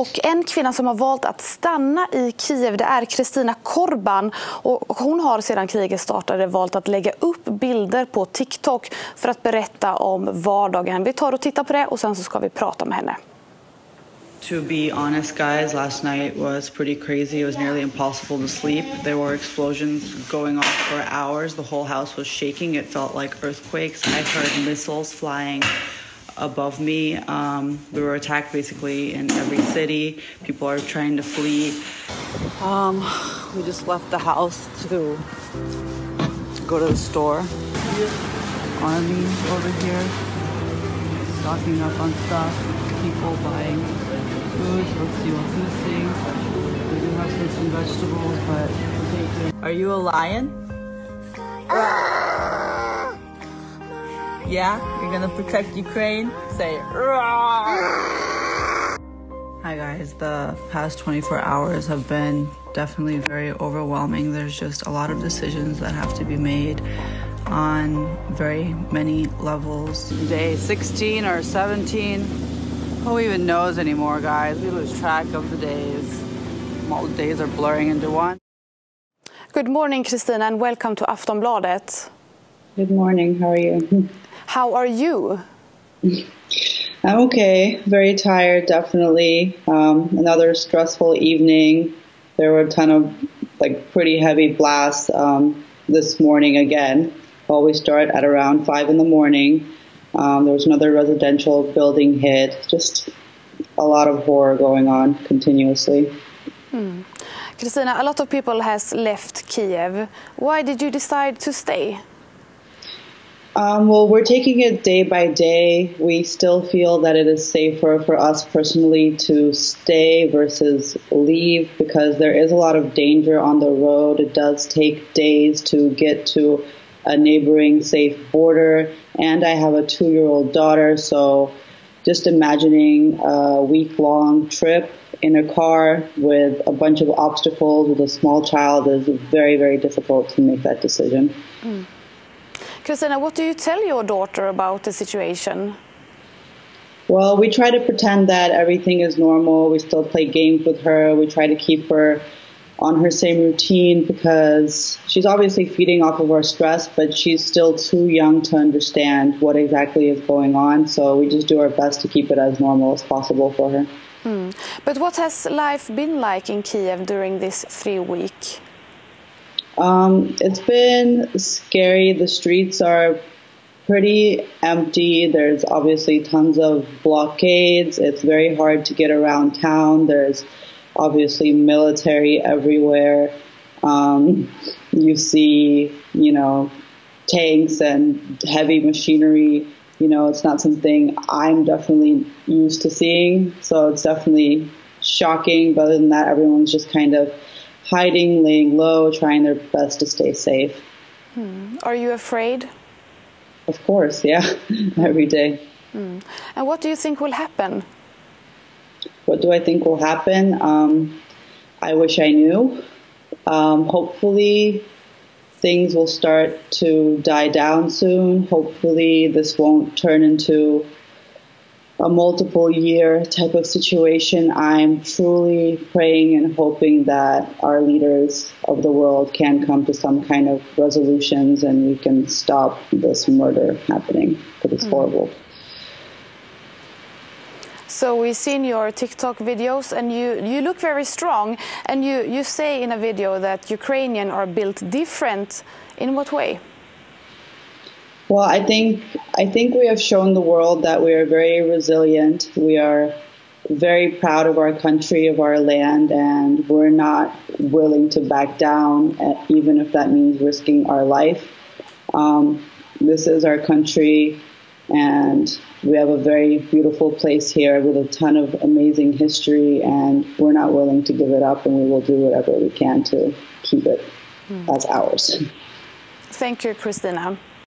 Och en kvinna som har valt att stanna i Kiev det är Kristina Korban. Och hon har sedan kriget startade valt att lägga upp bilder på TikTok för att berätta om vardagen. Vi tar och tittar på det och sen så ska vi prata med henne. To be honest, guys, last night was pretty crazy. It was nearly impossible to sleep. There were explosions going off for hours. The whole house was shaking. It felt like earthquakes. I heard missiles flying above me. Um, we were attacked basically in every city. People are trying to flee. Um, we just left the house to go to the store. Army over here, stocking up on stuff. People buying food. Let's see what's missing. We do have some, some vegetables, but are you a lion? Yeah, you're gonna protect Ukraine. Say. Hi guys, the past 24 hours have been definitely very overwhelming. There's just a lot of decisions that have to be made on very many levels. Day 16 or 17, who even knows anymore, guys? We lose track of the days. All the days are blurring into one. Good morning, Kristina, and welcome to Aftonbladet. Good morning. How are you? How are you? I'm okay. Very tired, definitely. Um, another stressful evening. There were a ton of like pretty heavy blasts um, this morning again. Always start at around five in the morning. Um, there was another residential building hit. Just a lot of horror going on continuously. Hmm. Kristina, a lot of people has left Kiev. Why did you decide to stay? Um, well, we're taking it day by day. We still feel that it is safer for us personally to stay versus leave because there is a lot of danger on the road. It does take days to get to a neighboring safe border. And I have a two year old daughter, so just imagining a week long trip in a car with a bunch of obstacles with a small child is very, very difficult to make that decision. Mm. Kristina, what do you tell your daughter about the situation? Well, we try to pretend that everything is normal. We still play games with her. We try to keep her on her same routine because she's obviously feeding off of our stress, but she's still too young to understand what exactly is going on. So we just do our best to keep it as normal as possible for her. Mm. But what has life been like in Kiev during this three week? Um, it's been scary. The streets are pretty empty. There's obviously tons of blockades. It's very hard to get around town. There's obviously military everywhere. Um, you see, you know, tanks and heavy machinery. You know, it's not something I'm definitely used to seeing. So it's definitely shocking. But other than that, everyone's just kind of hiding, laying low, trying their best to stay safe. Hmm. Are you afraid? Of course, yeah, every day. Hmm. And what do you think will happen? What do I think will happen? Um, I wish I knew. Um, hopefully, things will start to die down soon. Hopefully, this won't turn into a multiple year type of situation, I'm truly praying and hoping that our leaders of the world can come to some kind of resolutions and we can stop this murder happening because it's mm. horrible. So we've seen your TikTok videos and you, you look very strong and you, you say in a video that Ukrainians are built different. In what way? Well, I think I think we have shown the world that we are very resilient. We are very proud of our country, of our land, and we're not willing to back down, uh, even if that means risking our life. Um, this is our country, and we have a very beautiful place here with a ton of amazing history, and we're not willing to give it up, and we will do whatever we can to keep it mm. as ours. Thank you, Kristina.